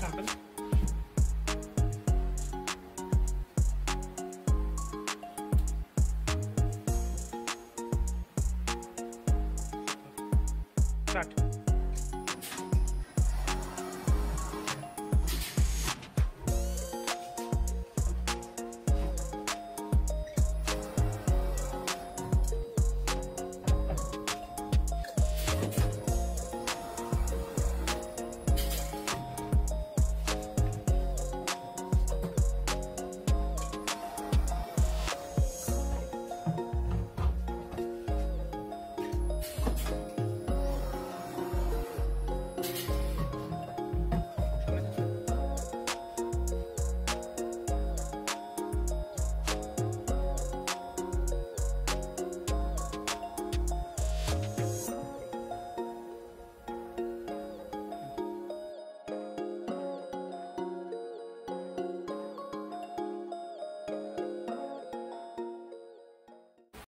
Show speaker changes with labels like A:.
A: happen. Cut.